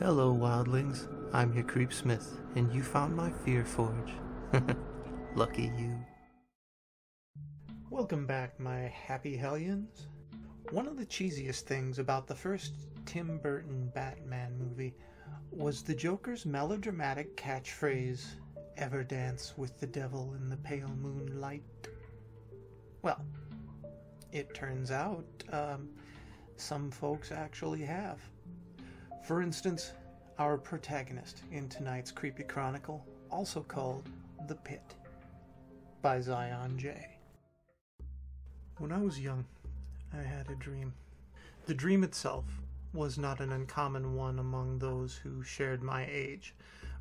Hello, wildlings. I'm your Creepsmith, and you found my Fear Forge. Lucky you. Welcome back, my happy hellions. One of the cheesiest things about the first Tim Burton Batman movie was the Joker's melodramatic catchphrase, Ever dance with the devil in the pale moonlight? Well, it turns out um, some folks actually have. For instance, our protagonist in tonight's Creepy Chronicle, also called The Pit, by ZyonJ. When I was young, I had a dream. The dream itself was not an uncommon one among those who shared my age,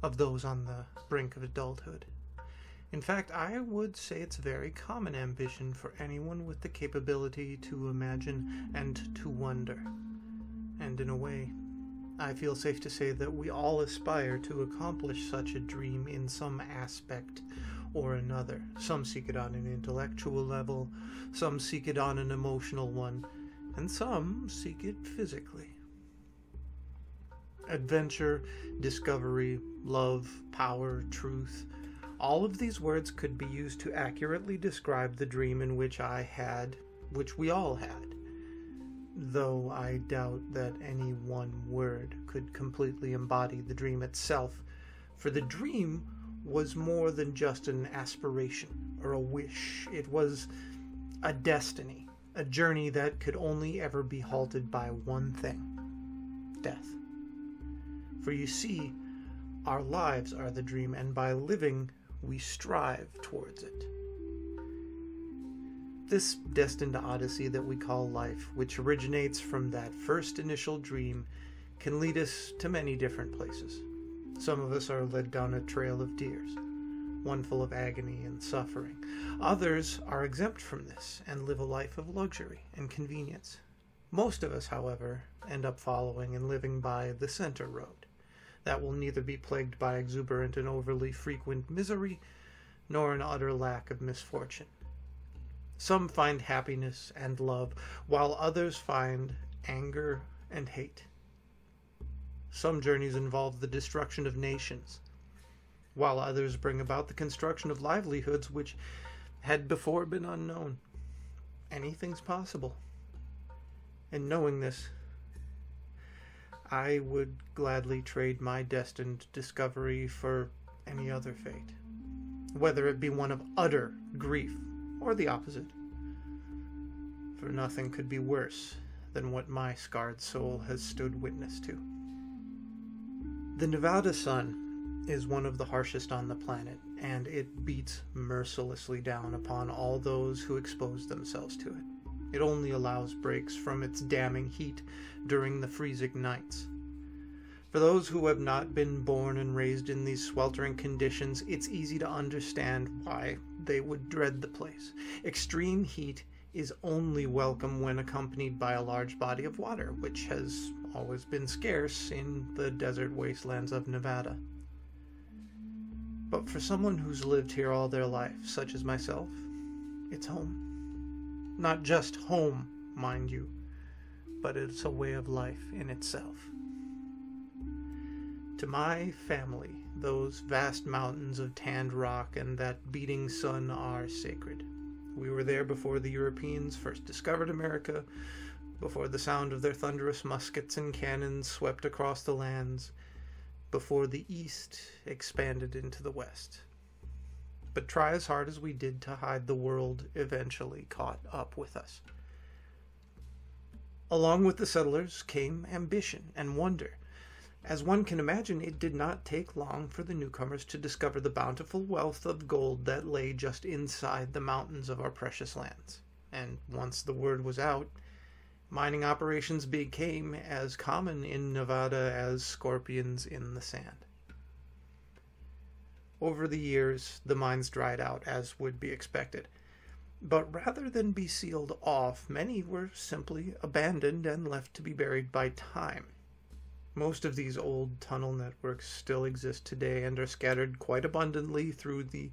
of those on the brink of adulthood. In fact, I would say it's a very common ambition for anyone with the capability to imagine and to wonder. And in a way, I feel safe to say that we all aspire to accomplish such a dream in some aspect or another. Some seek it on an intellectual level, some seek it on an emotional one, and some seek it physically. Adventure, discovery, love, power, truth, all of these words could be used to accurately describe the dream in which I had, which we all had though I doubt that any one word could completely embody the dream itself, for the dream was more than just an aspiration or a wish. It was a destiny, a journey that could only ever be halted by one thing death. For you see, our lives are the dream, and by living, we strive towards it. This destined odyssey that we call life, which originates from that first initial dream, can lead us to many different places. Some of us are led down a trail of tears, one full of agony and suffering. Others are exempt from this and live a life of luxury and convenience. Most of us, however, end up following and living by the center road. That will neither be plagued by exuberant and overly frequent misery, nor an utter lack of misfortune. Some find happiness and love, while others find anger and hate. Some journeys involve the destruction of nations, while others bring about the construction of livelihoods which had before been unknown. Anything's possible. And knowing this, I would gladly trade my destined discovery for any other fate, whether it be one of utter grief or the opposite. For nothing could be worse than what my scarred soul has stood witness to. The Nevada sun is one of the harshest on the planet, and it beats mercilessly down upon all those who expose themselves to it. It only allows breaks from its damning heat during the freezing nights. For those who have not been born and raised in these sweltering conditions, it's easy to understand why they would dread the place. Extreme heat is only welcome when accompanied by a large body of water, which has always been scarce in the desert wastelands of Nevada. But for someone who's lived here all their life, such as myself, it's home. Not just home, mind you, but it's a way of life in itself. To my family, those vast mountains of tanned rock and that beating sun are sacred. We were there before the Europeans first discovered America, before the sound of their thunderous muskets and cannons swept across the lands, before the East expanded into the West. But try as hard as we did to hide, the world eventually caught up with us. Along with the settlers came ambition and wonder as one can imagine, it did not take long for the newcomers to discover the bountiful wealth of gold that lay just inside the mountains of our precious lands. And once the word was out, mining operations became as common in Nevada as scorpions in the sand. Over the years, the mines dried out, as would be expected. But rather than be sealed off, many were simply abandoned and left to be buried by time. Most of these old tunnel networks still exist today and are scattered quite abundantly through the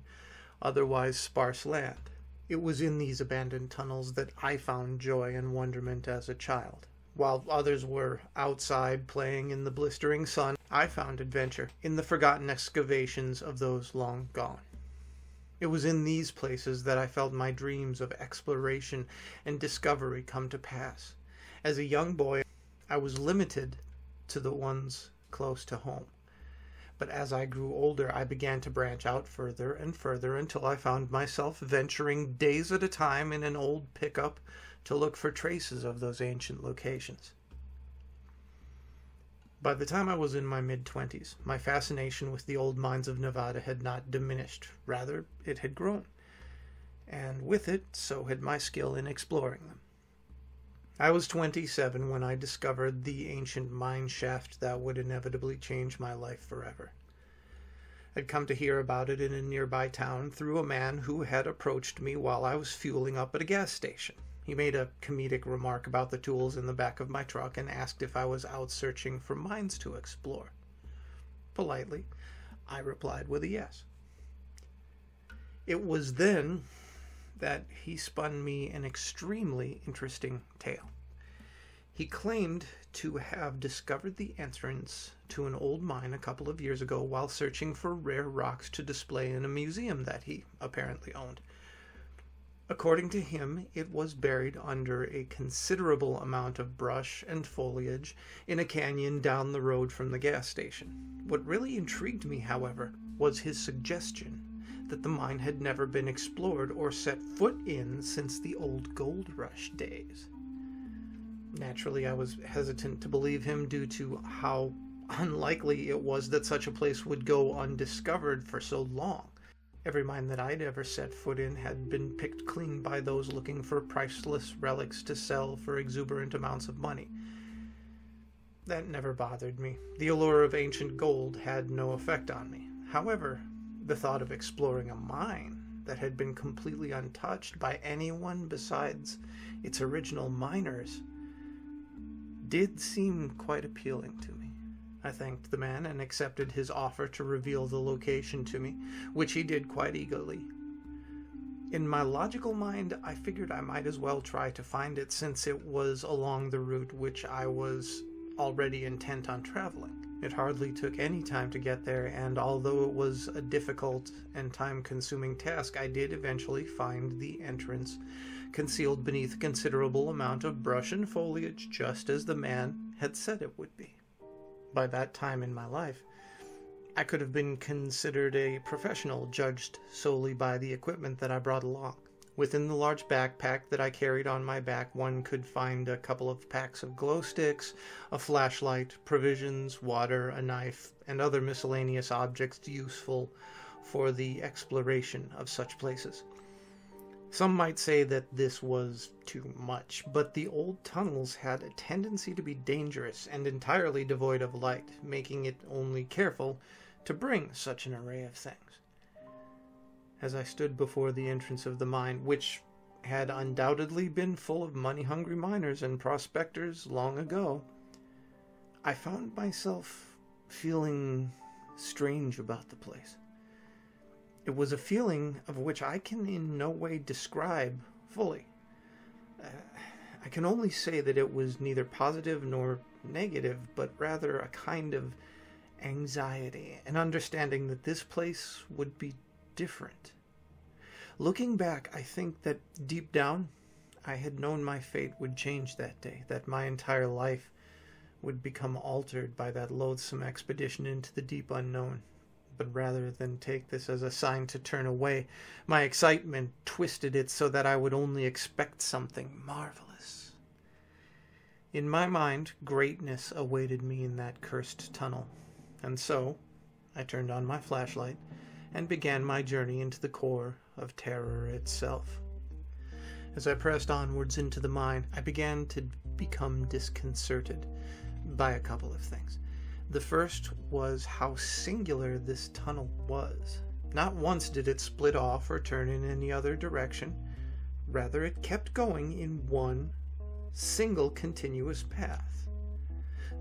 otherwise sparse land. It was in these abandoned tunnels that I found joy and wonderment as a child. While others were outside playing in the blistering sun, I found adventure in the forgotten excavations of those long gone. It was in these places that I felt my dreams of exploration and discovery come to pass. As a young boy, I was limited to the ones close to home. But as I grew older, I began to branch out further and further until I found myself venturing days at a time in an old pickup to look for traces of those ancient locations. By the time I was in my mid twenties, my fascination with the old mines of Nevada had not diminished, rather, it had grown. And with it, so had my skill in exploring them. I was 27 when I discovered the ancient mine shaft that would inevitably change my life forever. I'd come to hear about it in a nearby town through a man who had approached me while I was fueling up at a gas station. He made a comedic remark about the tools in the back of my truck and asked if I was out searching for mines to explore. Politely, I replied with a yes. It was then that he spun me an extremely interesting tale. He claimed to have discovered the entrance to an old mine a couple of years ago while searching for rare rocks to display in a museum that he apparently owned. According to him, it was buried under a considerable amount of brush and foliage in a canyon down the road from the gas station. What really intrigued me, however, was his suggestion that the mine had never been explored or set foot in since the old gold rush days. Naturally, I was hesitant to believe him due to how unlikely it was that such a place would go undiscovered for so long. Every mine that I'd ever set foot in had been picked clean by those looking for priceless relics to sell for exuberant amounts of money. That never bothered me. The allure of ancient gold had no effect on me. However, the thought of exploring a mine that had been completely untouched by anyone besides its original miners did seem quite appealing to me. I thanked the man and accepted his offer to reveal the location to me, which he did quite eagerly. In my logical mind, I figured I might as well try to find it since it was along the route which I was already intent on traveling. It hardly took any time to get there, and although it was a difficult and time consuming task, I did eventually find the entrance concealed beneath a considerable amount of brush and foliage, just as the man had said it would be by that time in my life, I could have been considered a professional, judged solely by the equipment that I brought along. Within the large backpack that I carried on my back, one could find a couple of packs of glow sticks, a flashlight, provisions, water, a knife, and other miscellaneous objects useful for the exploration of such places. Some might say that this was too much, but the old tunnels had a tendency to be dangerous and entirely devoid of light, making it only careful to bring such an array of things. As I stood before the entrance of the mine, which had undoubtedly been full of money hungry miners and prospectors long ago, I found myself feeling strange about the place. It was a feeling of which I can in no way describe fully. Uh, I can only say that it was neither positive nor negative, but rather a kind of anxiety, an understanding that this place would be different. Looking back, I think that deep down, I had known my fate would change that day, that my entire life would become altered by that loathsome expedition into the deep unknown but rather than take this as a sign to turn away, my excitement twisted it so that I would only expect something marvelous. In my mind, greatness awaited me in that cursed tunnel, and so I turned on my flashlight and began my journey into the core of terror itself. As I pressed onwards into the mine, I began to become disconcerted by a couple of things. The first was how singular this tunnel was. Not once did it split off or turn in any other direction. Rather, it kept going in one single continuous path.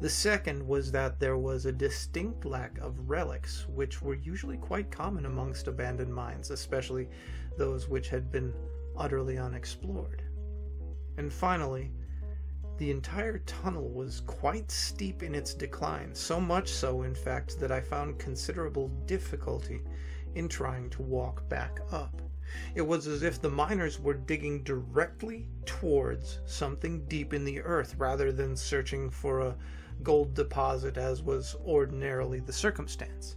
The second was that there was a distinct lack of relics, which were usually quite common amongst abandoned mines, especially those which had been utterly unexplored. And finally, The entire tunnel was quite steep in its decline, so much so, in fact, that I found considerable difficulty in trying to walk back up. It was as if the miners were digging directly towards something deep in the earth rather than searching for a gold deposit as was ordinarily the circumstance.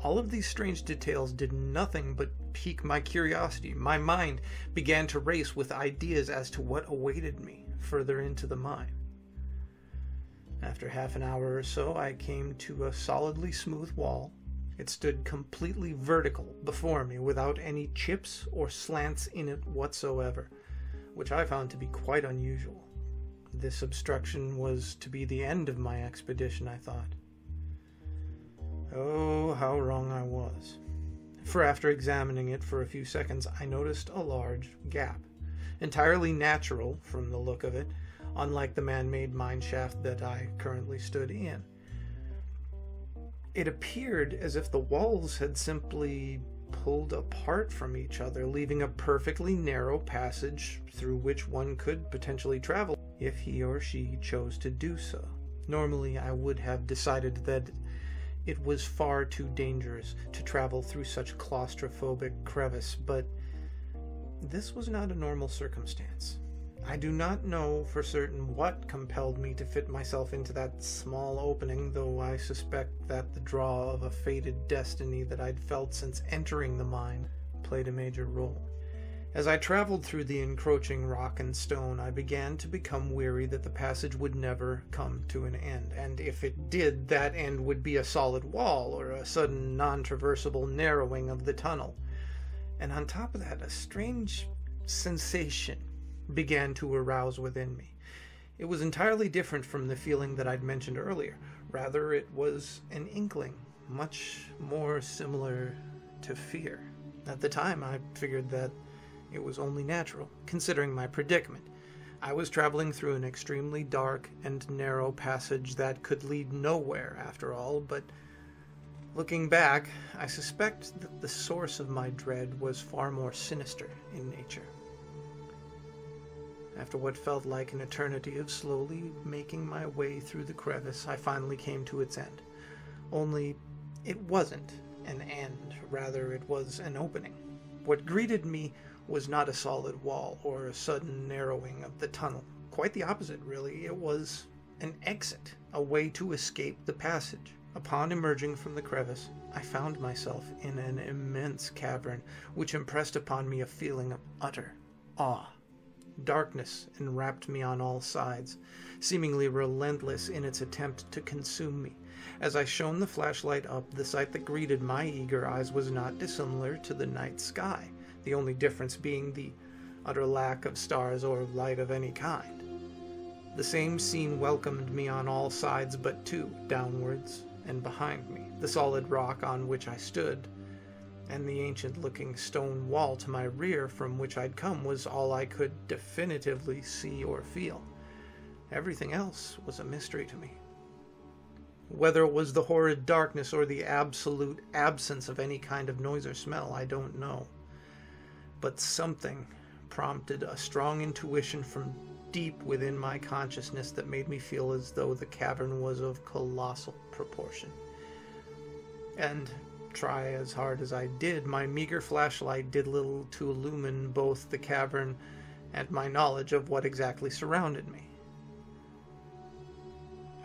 All of these strange details did nothing but pique my curiosity. My mind began to race with ideas as to what awaited me further into the mine. After half an hour or so, I came to a solidly smooth wall. It stood completely vertical before me without any chips or slants in it whatsoever, which I found to be quite unusual. This obstruction was to be the end of my expedition, I thought. Oh, how wrong I was. For after examining it for a few seconds, I noticed a large gap. Entirely natural from the look of it, unlike the man made mine shaft that I currently stood in. It appeared as if the walls had simply pulled apart from each other, leaving a perfectly narrow passage through which one could potentially travel if he or she chose to do so. Normally, I would have decided that it was far too dangerous to travel through such claustrophobic crevice, but this was not a normal circumstance. I do not know for certain what compelled me to fit myself into that small opening, though I suspect that the draw of a fated destiny that I'd felt since entering the mine played a major role. As I traveled through the encroaching rock and stone, I began to become weary that the passage would never come to an end, and if it did, that end would be a solid wall or a sudden non traversable narrowing of the tunnel. And on top of that, a strange sensation began to arouse within me. It was entirely different from the feeling that I'd mentioned earlier. Rather, it was an inkling, much more similar to fear. At the time, I figured that it was only natural, considering my predicament. I was traveling through an extremely dark and narrow passage that could lead nowhere, after all, but looking back, I suspect that the source of my dread was far more sinister in nature. After what felt like an eternity of slowly making my way through the crevice, I finally came to its end. Only, it wasn't an end, rather, it was an opening. What greeted me was not a solid wall or a sudden narrowing of the tunnel. Quite the opposite, really. It was an exit, a way to escape the passage. Upon emerging from the crevice, I found myself in an immense cavern, which impressed upon me a feeling of utter awe. Darkness enwrapped me on all sides, seemingly relentless in its attempt to consume me. As I shone the flashlight up, the sight that greeted my eager eyes was not dissimilar to the night sky the only difference being the utter lack of stars or light of any kind. The same scene welcomed me on all sides but two, downwards and behind me, the solid rock on which I stood, and the ancient looking stone wall to my rear from which I'd come was all I could definitively see or feel. Everything else was a mystery to me. Whether it was the horrid darkness or the absolute absence of any kind of noise or smell, I don't know but something prompted a strong intuition from deep within my consciousness that made me feel as though the cavern was of colossal proportion. And try as hard as I did, my meager flashlight did little to illumine both the cavern and my knowledge of what exactly surrounded me.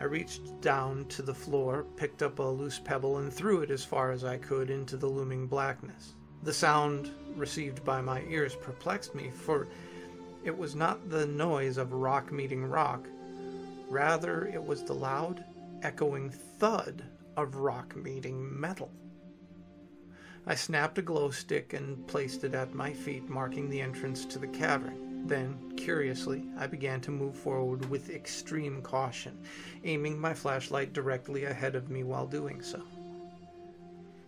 I reached down to the floor, picked up a loose pebble, and threw it as far as I could into the looming blackness. The sound received by my ears perplexed me, for it was not the noise of rock meeting rock. Rather, it was the loud, echoing thud of rock meeting metal. I snapped a glow stick and placed it at my feet, marking the entrance to the cavern. Then, curiously, I began to move forward with extreme caution, aiming my flashlight directly ahead of me while doing so.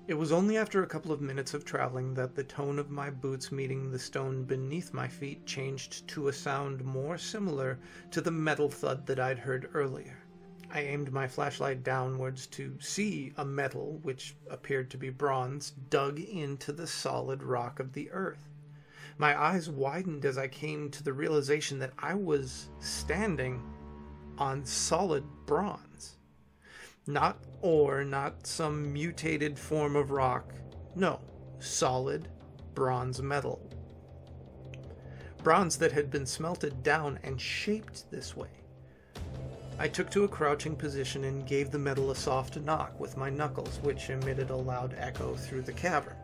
It was only after a couple of minutes of traveling that the tone of my boots meeting the stone beneath my feet changed to a sound more similar to the metal thud that I'd heard earlier. I aimed my flashlight downwards to see a metal, which appeared to be bronze, dug into the solid rock of the earth. My eyes widened as I came to the realization that I was standing on solid bronze. Not ore, not some mutated form of rock. No, solid bronze metal. Bronze that had been smelted down and shaped this way. I took to a crouching position and gave the metal a soft knock with my knuckles, which emitted a loud echo through the cavern.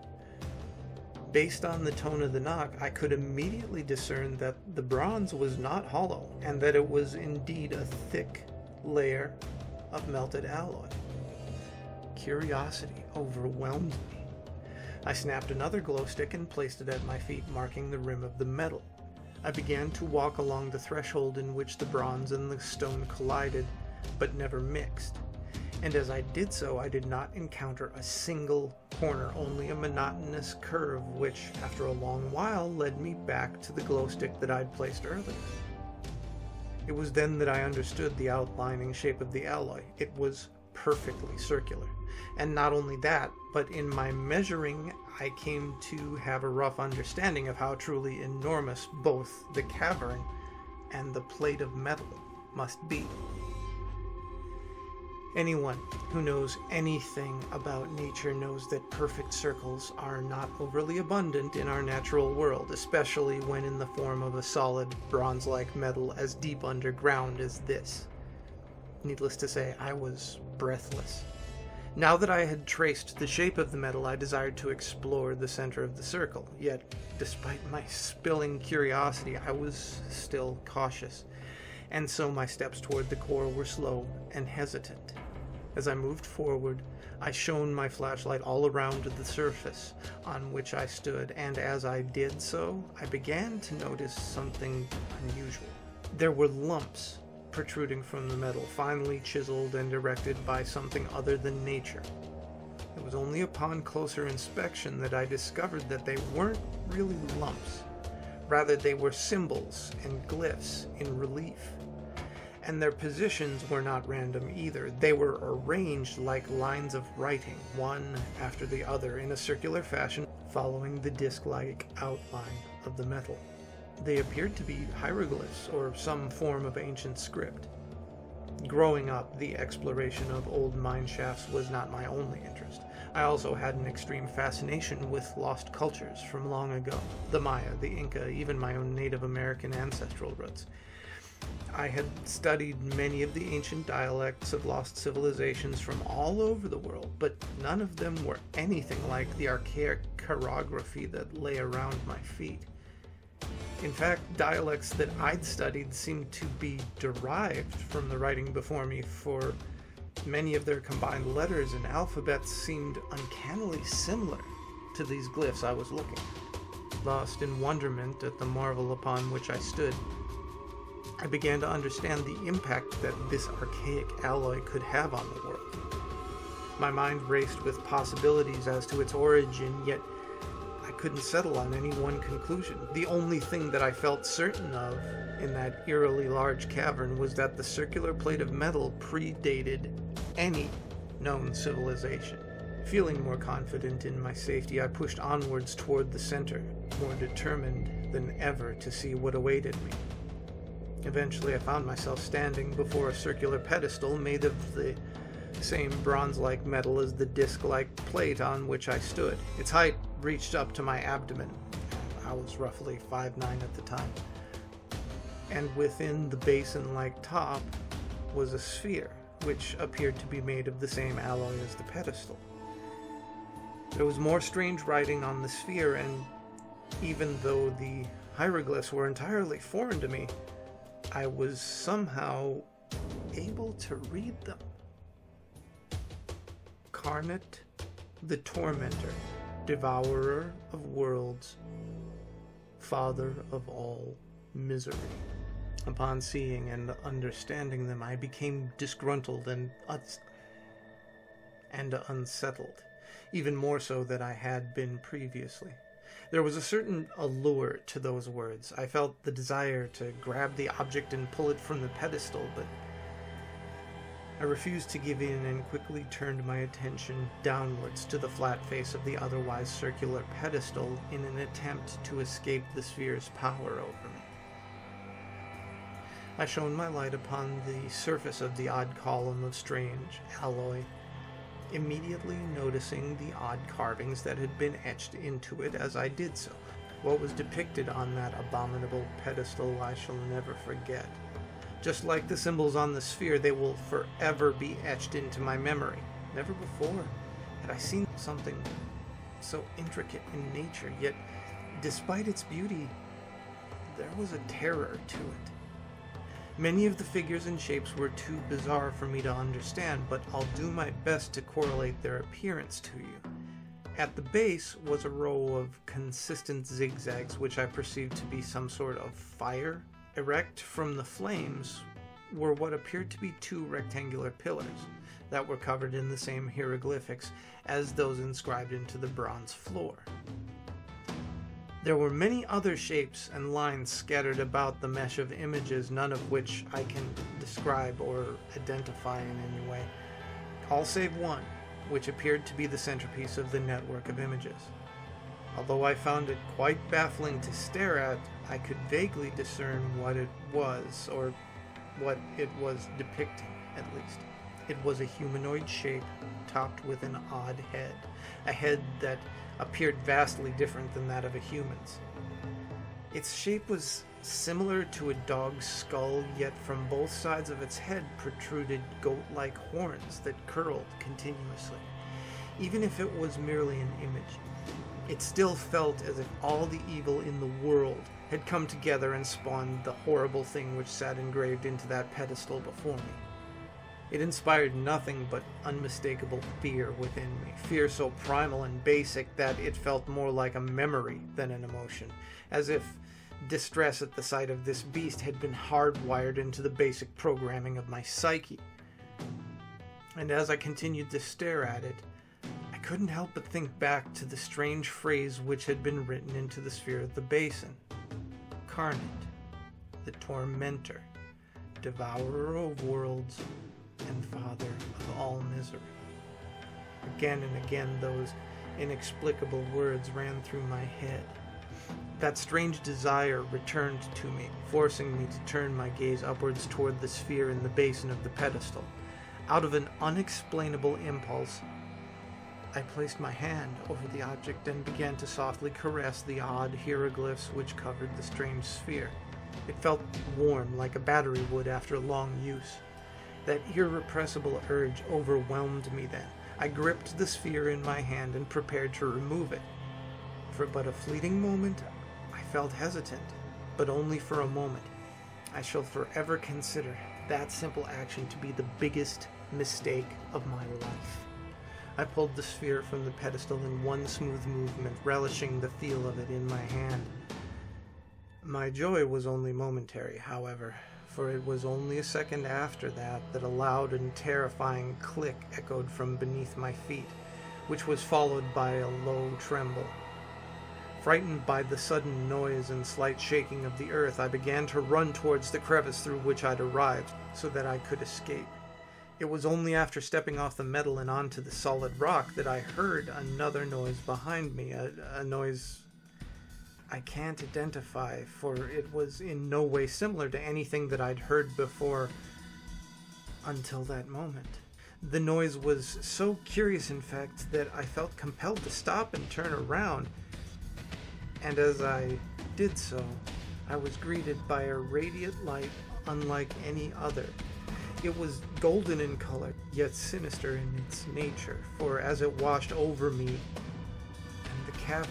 Based on the tone of the knock, I could immediately discern that the bronze was not hollow and that it was indeed a thick layer of melted alloy. Curiosity overwhelmed me. I snapped another glow stick and placed it at my feet, marking the rim of the metal. I began to walk along the threshold in which the bronze and the stone collided, but never mixed. And as I did so, I did not encounter a single corner, only a monotonous curve, which, after a long while, led me back to the glow stick that I'd placed earlier. It was then that I understood the outlining shape of the alloy. It was perfectly circular. And not only that, but in my measuring, I came to have a rough understanding of how truly enormous both the cavern and the plate of metal must be. Anyone who knows anything about nature knows that perfect circles are not overly abundant in our natural world, especially when in the form of a solid bronze like metal as deep underground as this. Needless to say, I was breathless. Now that I had traced the shape of the metal, I desired to explore the center of the circle. Yet, despite my spilling curiosity, I was still cautious, and so my steps toward the core were slow and hesitant. As I moved forward, I shone my flashlight all around the surface on which I stood, and as I did so, I began to notice something unusual. There were lumps protruding from the metal, finely chiseled and erected by something other than nature. It was only upon closer inspection that I discovered that they weren't really lumps. Rather, they were symbols and glyphs in relief. And their positions were not random either. They were arranged like lines of writing, one after the other, in a circular fashion, following the disc like outline of the metal. They appeared to be hieroglyphs or some form of ancient script. Growing up, the exploration of old mine shafts was not my only interest. I also had an extreme fascination with lost cultures from long ago the Maya, the Inca, even my own Native American ancestral roots. I had studied many of the ancient dialects of lost civilizations from all over the world, but none of them were anything like the archaic chirography that lay around my feet. In fact, dialects that I'd studied seemed to be derived from the writing before me, for many of their combined letters and alphabets seemed uncannily similar to these glyphs I was looking at. Lost in wonderment at the marvel upon which I stood, I began to understand the impact that this archaic alloy could have on the world. My mind raced with possibilities as to its origin, yet couldn't settle on any one conclusion. The only thing that I felt certain of in that eerily large cavern was that the circular plate of metal predated any known civilization. Feeling more confident in my safety, I pushed onwards toward the center, more determined than ever to see what awaited me. Eventually, I found myself standing before a circular pedestal made of the same bronze like metal as the disc like plate on which I stood. Its height reached up to my abdomen. I was roughly 5'9 at the time. And within the basin like top was a sphere, which appeared to be made of the same alloy as the pedestal. There was more strange writing on the sphere, and even though the hieroglyphs were entirely foreign to me, I was somehow able to read them. Karnat the Tormentor devourer of worlds, father of all misery. Upon seeing and understanding them, I became disgruntled and and unsettled, even more so than I had been previously. There was a certain allure to those words. I felt the desire to grab the object and pull it from the pedestal, but I refused to give in and quickly turned my attention downwards to the flat face of the otherwise circular pedestal in an attempt to escape the sphere's power over me. I shone my light upon the surface of the odd column of strange alloy, immediately noticing the odd carvings that had been etched into it as I did so. What was depicted on that abominable pedestal I shall never forget. Just like the symbols on the sphere, they will forever be etched into my memory. Never before had I seen something so intricate in nature, yet despite its beauty, there was a terror to it. Many of the figures and shapes were too bizarre for me to understand, but I'll do my best to correlate their appearance to you. At the base was a row of consistent zigzags, which I perceived to be some sort of fire Erect from the flames were what appeared to be two rectangular pillars that were covered in the same hieroglyphics as those inscribed into the bronze floor. There were many other shapes and lines scattered about the mesh of images, none of which I can describe or identify in any way, all save one, which appeared to be the centerpiece of the network of images. Although I found it quite baffling to stare at, I could vaguely discern what it was, or what it was depicting, at least. It was a humanoid shape, topped with an odd head, a head that appeared vastly different than that of a human's. Its shape was similar to a dog's skull, yet from both sides of its head protruded goat like horns that curled continuously. Even if it was merely an image, it still felt as if all the evil in the world had come together and spawned the horrible thing which sat engraved into that pedestal before me. It inspired nothing but unmistakable fear within me, fear so primal and basic that it felt more like a memory than an emotion, as if distress at the sight of this beast had been hardwired into the basic programming of my psyche. And as I continued to stare at it, couldn't help but think back to the strange phrase which had been written into the sphere of the basin Karnit, the tormentor, devourer of worlds, and father of all misery. Again and again, those inexplicable words ran through my head. That strange desire returned to me, forcing me to turn my gaze upwards toward the sphere in the basin of the pedestal. Out of an unexplainable impulse, I placed my hand over the object and began to softly caress the odd hieroglyphs which covered the strange sphere. It felt warm, like a battery would after long use. That irrepressible urge overwhelmed me then. I gripped the sphere in my hand and prepared to remove it. For but a fleeting moment, I felt hesitant, but only for a moment. I shall forever consider that simple action to be the biggest mistake of my life. I pulled the sphere from the pedestal in one smooth movement, relishing the feel of it in my hand. My joy was only momentary, however, for it was only a second after that that a loud and terrifying click echoed from beneath my feet, which was followed by a low tremble. Frightened by the sudden noise and slight shaking of the earth, I began to run towards the crevice through which I'd arrived, so that I could escape. It was only after stepping off the metal and onto the solid rock that I heard another noise behind me, a, a noise I can't identify, for it was in no way similar to anything that I'd heard before until that moment. The noise was so curious, in fact, that I felt compelled to stop and turn around. And as I did so, I was greeted by a radiant light unlike any other. It was golden in color, yet sinister in its nature, for as it washed over me and the cavern,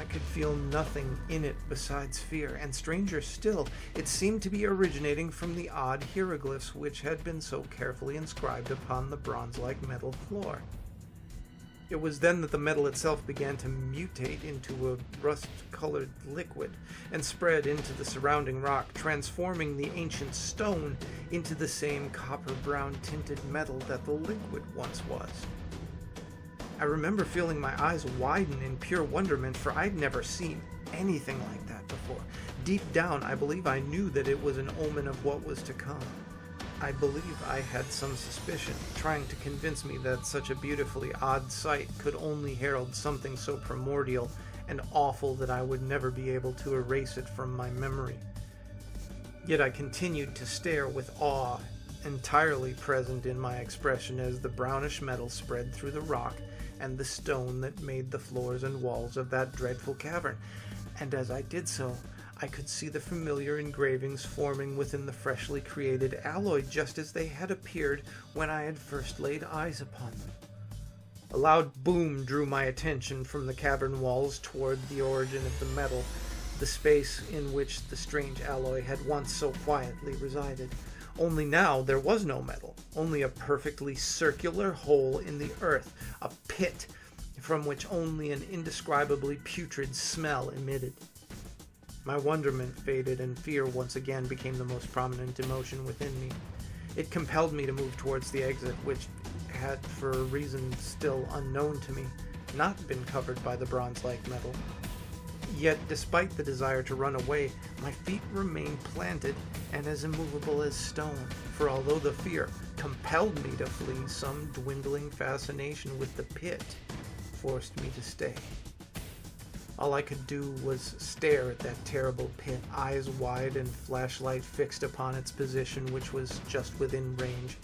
I could feel nothing in it besides fear, and stranger still, it seemed to be originating from the odd hieroglyphs which had been so carefully inscribed upon the bronze like metal floor. It was then that the metal itself began to mutate into a rust colored liquid and spread into the surrounding rock, transforming the ancient stone into the same copper brown tinted metal that the liquid once was. I remember feeling my eyes widen in pure wonderment, for I'd never seen anything like that before. Deep down, I believe I knew that it was an omen of what was to come. I believe I had some suspicion, trying to convince me that such a beautifully odd sight could only herald something so primordial and awful that I would never be able to erase it from my memory. Yet I continued to stare with awe entirely present in my expression as the brownish metal spread through the rock and the stone that made the floors and walls of that dreadful cavern. And as I did so, I could see the familiar engravings forming within the freshly created alloy just as they had appeared when I had first laid eyes upon them. A loud boom drew my attention from the cavern walls toward the origin of the metal, the space in which the strange alloy had once so quietly resided. Only now there was no metal, only a perfectly circular hole in the earth, a pit from which only an indescribably putrid smell emitted. My wonderment faded, and fear once again became the most prominent emotion within me. It compelled me to move towards the exit, which had, for a reason still unknown to me, not been covered by the bronze like metal. Yet, despite the desire to run away, my feet remained planted and as immovable as stone, for although the fear compelled me to flee, some dwindling fascination with the pit forced me to stay. All I could do was stare at that terrible pit, eyes wide and flashlight fixed upon its position, which was just within range.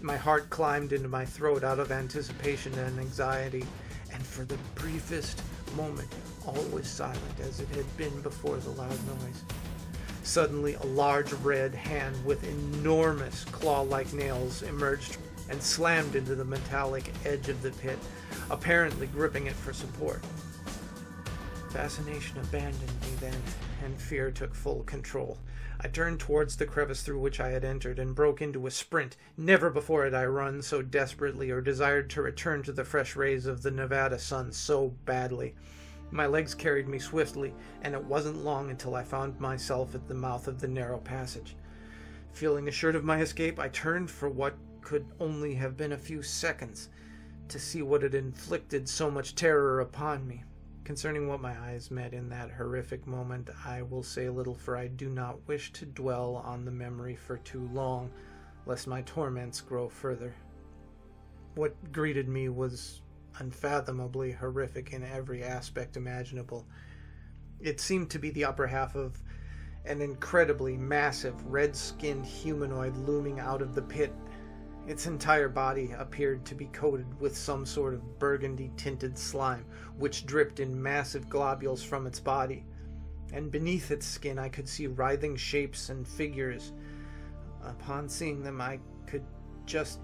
My heart climbed into my throat out of anticipation and anxiety, and for the briefest moment all was silent as it had been before the loud noise. Suddenly, a large red hand with enormous claw like nails emerged and slammed into the metallic edge of the pit, apparently gripping it for support. Fascination abandoned me then, and fear took full control. I turned towards the crevice through which I had entered and broke into a sprint. Never before had I run so desperately or desired to return to the fresh rays of the Nevada sun so badly. My legs carried me swiftly, and it wasn't long until I found myself at the mouth of the narrow passage. Feeling assured of my escape, I turned for what could only have been a few seconds to see what had inflicted so much terror upon me. Concerning what my eyes met in that horrific moment, I will say little, for I do not wish to dwell on the memory for too long, lest my torments grow further. What greeted me was unfathomably horrific in every aspect imaginable. It seemed to be the upper half of an incredibly massive, red skinned humanoid looming out of the pit its entire body appeared to be coated with some sort of burgundy tinted slime, which dripped in massive globules from its body. And beneath its skin, I could see writhing shapes and figures. Upon seeing them, I could just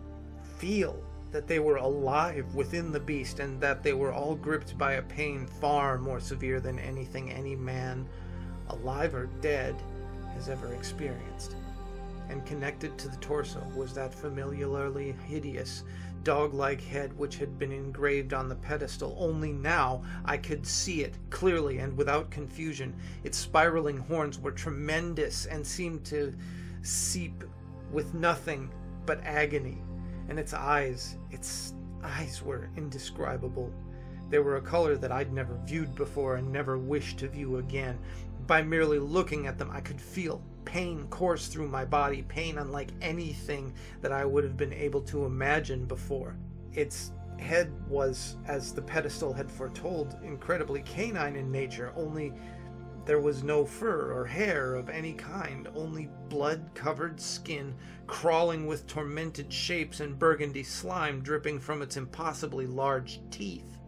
feel that they were alive within the beast and that they were all gripped by a pain far more severe than anything any man, alive or dead, has ever experienced and connected to the torso was that familiarly hideous, dog like head which had been engraved on the pedestal, only now I could see it clearly and without confusion. Its spiraling horns were tremendous and seemed to seep with nothing but agony, and its eyes, its eyes were indescribable. They were a color that I'd never viewed before and never wished to view again. By merely looking at them, I could feel pain course through my body, pain unlike anything that I would have been able to imagine before. Its head was, as the pedestal had foretold, incredibly canine in nature, only there was no fur or hair of any kind, only blood covered skin crawling with tormented shapes and burgundy slime dripping from its impossibly large teeth.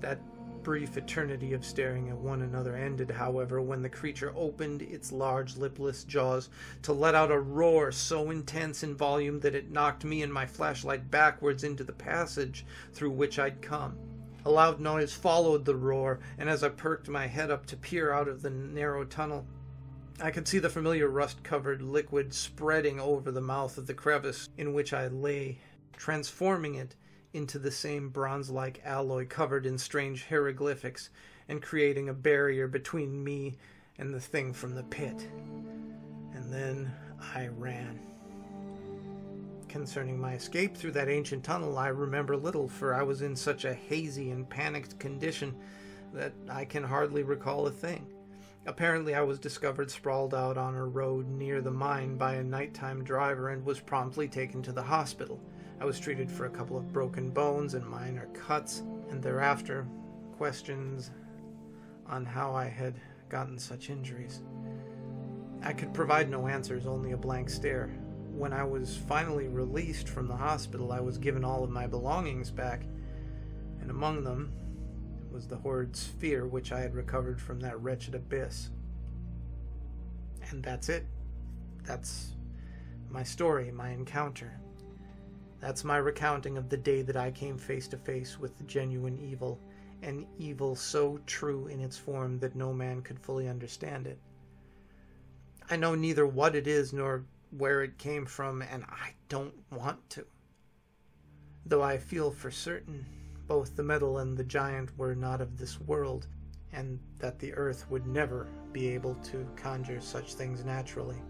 That brief eternity of staring at one another ended, however, when the creature opened its large lipless jaws to let out a roar so intense in volume that it knocked me and my flashlight backwards into the passage through which I'd come. A loud noise followed the roar, and as I perked my head up to peer out of the narrow tunnel, I could see the familiar rust covered liquid spreading over the mouth of the crevice in which I lay, transforming it into the same bronze like alloy covered in strange hieroglyphics and creating a barrier between me and the thing from the pit. And then I ran. Concerning my escape through that ancient tunnel, I remember little, for I was in such a hazy and panicked condition that I can hardly recall a thing. Apparently, I was discovered sprawled out on a road near the mine by a nighttime driver and was promptly taken to the hospital. I was treated for a couple of broken bones and minor cuts, and thereafter, questions on how I had gotten such injuries. I could provide no answers, only a blank stare. When I was finally released from the hospital, I was given all of my belongings back, and among them was the horrid sphere which I had recovered from that wretched abyss. And that's it. That's my story, my encounter. That's my recounting of the day that I came face to face with genuine evil, an evil so true in its form that no man could fully understand it. I know neither what it is nor where it came from, and I don't want to. Though I feel for certain both the metal and the giant were not of this world, and that the earth would never be able to conjure such things naturally.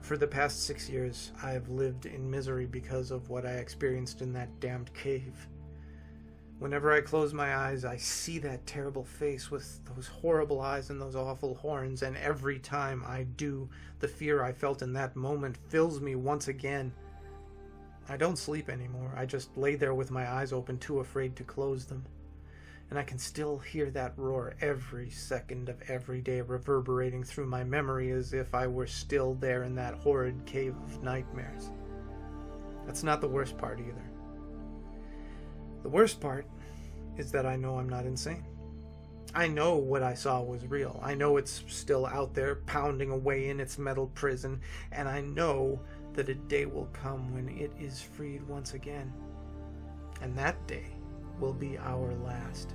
For the past six years, I have lived in misery because of what I experienced in that damned cave. Whenever I close my eyes, I see that terrible face with those horrible eyes and those awful horns, and every time I do, the fear I felt in that moment fills me once again. I don't sleep anymore. I just lay there with my eyes open, too afraid to close them. And I can still hear that roar every second of every day reverberating through my memory as if I were still there in that horrid cave of nightmares. That's not the worst part either. The worst part is that I know I'm not insane. I know what I saw was real. I know it's still out there pounding away in its metal prison, and I know that a day will come when it is freed once again. And that day will be our last.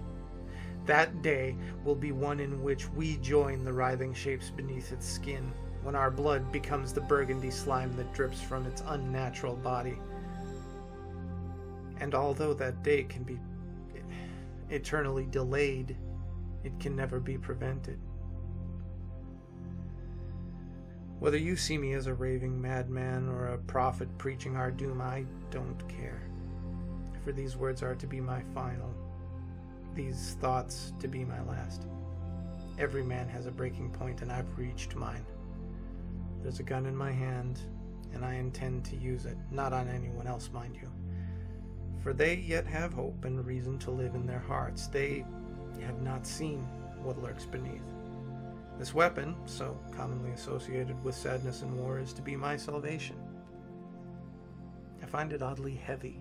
That day will be one in which we join the writhing shapes beneath its skin, when our blood becomes the burgundy slime that drips from its unnatural body. And although that day can be eternally delayed, it can never be prevented. Whether you see me as a raving madman or a prophet preaching our doom, I don't care. For these words are to be my final, these thoughts to be my last. Every man has a breaking point, and I've reached mine. There's a gun in my hand, and I intend to use it, not on anyone else, mind you. For they yet have hope and reason to live in their hearts. They have not seen what lurks beneath. This weapon, so commonly associated with sadness and war, is to be my salvation. I find it oddly heavy.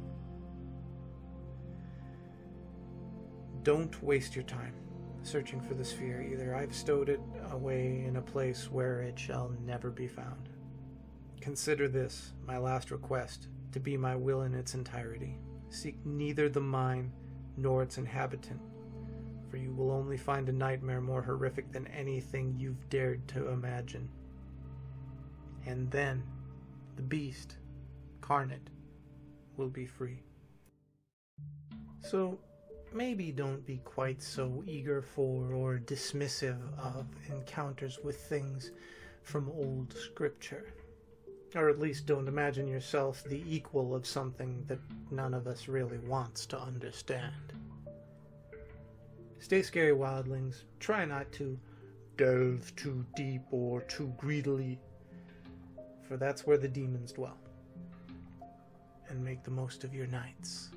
Don't waste your time searching for the sphere either. I've stowed it away in a place where it shall never be found. Consider this, my last request, to be my will in its entirety. Seek neither the mine nor its inhabitant for you will only find a nightmare more horrific than anything you've dared to imagine. And then the beast, Carnate, will be free. So maybe don't be quite so eager for or dismissive of encounters with things from old scripture. Or at least don't imagine yourself the equal of something that none of us really wants to understand. Stay scary, wildlings. Try not to delve too deep or too greedily, for that's where the demons dwell. And make the most of your nights.